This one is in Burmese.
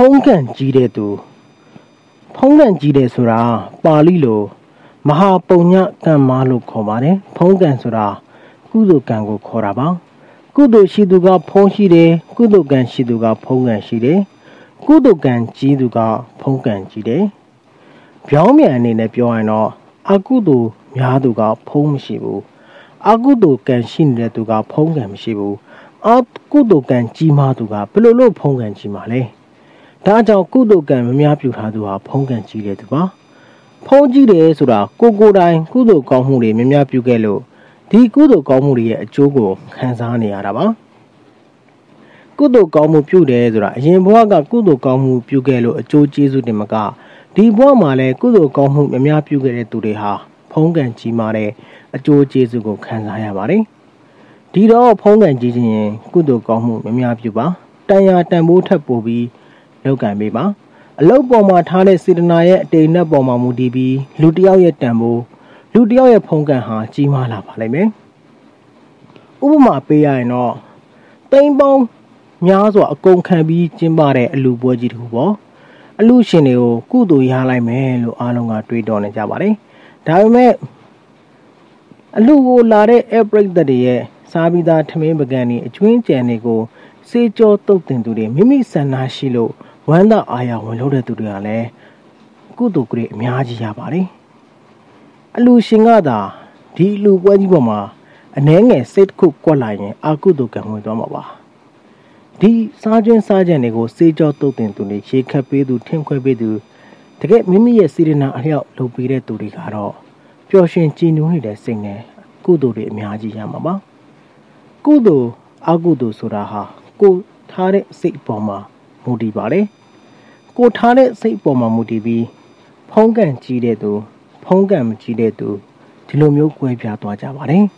ဖုံးကန်ကြီးတဲ့သူဖုံးကန်ကြီးတယ်ဆိုတာပါဠိလိုမဟာပုံညကံမလို့ခေါ်ပါတယ်ဖုံးကန်ဆိုတာကုသိုလ်ကံကိုခေါ်တာပါကုသိုလ်ရှိသူကဖုံးရှိတယ်ကုသိုလ်ကံရှိသူကဖုံးကန်ရှိတယ်ကုသိုလ်ကံကြီးသူကဖုံးကန်ကြီးတယ်ပြောင်းမြန်အနေနဲ့ပြောရင်တော့အကုသိုလ်များသူကဖုံးမရှိဘူးအကုသိုလ်ကံရှိနေတဲ့သူကဖုံးကံမရှိဘူးအကုသိုလ်ကံကြီးမားသူကဘယ်လိုလုပ်ဖုံးကံကြီးမှာလဲ ဒါကြောင့်ကုသိုလ်ကံမများပြုထားသူဟာဖုံးကံကြီးတဲ့သူပါဖုံးကြီးတယ်ဆိုတာကိုကိုယ်တိုင်ကုသိုလ်ကောင်းမှုတွေများများပြုခဲ့လို့ဒီကုသိုလ်ကောင်းမှုတွေရဲ့အကျိုးကိုခံစားနေရတာပါကုသိုလ်ကောင်းမှုပြုတယ်ဆိုတာအရင်ဘဝကကုသိုလ်ကောင်းမှုပြုခဲ့လို့အကျိုးကျေးဇူးတင်မကဒီဘဝမှာလည်းကုသိုလ်ကောင်းမှုများများပြုခဲ့တဲ့သူတွေဟာဖုံးကံကြီးမာတဲ့အကျိုးကျေးဇူးကိုခံစားရပါတယ်ဒီတော့ဖုံးကံကြီးခြင်းရင်ကုသိုလ်ကောင်းမှုများများပြုပါတန်ရာတန်ဖိုးထပ်ပို့ပြီး လောက်ကံပေးပါအလုတ်ပေါ်မှာထားတဲ့စေတနာရဲ့အတိတ်နဲ့ပေါ်မှာမူတည်ပြီးလူတစ်ယောက်ရဲ့တန်ဖိုးလူတစ်ယောက်ရဲ့ဖုံးကံဟာကြီးမားလာပါလိမ့်မယ်ဥပမာပေးရရင်တော့တိမ်ပေါင်းများစွာအကုန်ခံပြီးကျင်းပတဲ့အလူပွဲကြီးတစ်ခုပေါ့အလူရှင်တွေကိုကုသိုလ်ရလိုက်မယ်လို့အားလုံးကတွေးတောနေကြပါတယ်ဒါပေမဲ့အလူကိုလာတဲ့ air break တွေရဲ့စားပြီးသားထမင်းပကံတွေအကျွင်းကြံတွေကိုစေကြောတုတ်တင်သူတွေမိမိဆန္ဒရှိလို့ ဝမ်းသာအားရဝင်လို့တဲ့သူတွေကလည်းကုသိုလ်ကလေးအများကြီးရပါတယ်အလူရှင်ကသာဒီလူပွဲကြီးပေါ်မှာအနှဲငယ်စိတ်တစ်ခုကွက်လာရင်အာကုသိုလ်ကံဝင်သွားမှာပါဒီစားခြင်းစားကြံတွေကိုစေကြောတုတ်တင်သူတွေရေခတ်ပေးသူထင်ခွဲပေးသူတကယ်မိမိရဲ့စေရနာအလျောက်လုပ်ပေးတဲ့သူတွေကတော့ပျော်ရွှင်ကြည်နူးနေတဲ့စိတ်နဲ့ကုသိုလ်တွေအများကြီးရမှာပါကုသိုလ်အကုသိုလ်ဆိုတာဟာကိုထားတဲ့စိတ်အပေါ်မှာမူတည်ပါတယ် ကိုထားတဲ့စိတ်အပေါ်မှာမူတည်ပြီးဖုံးကန်ကြီးတဲ့သူဖုံးကန်မကြီးတဲ့သူဒီလိုမျိုးကွဲပြားသွားကြပါတယ်။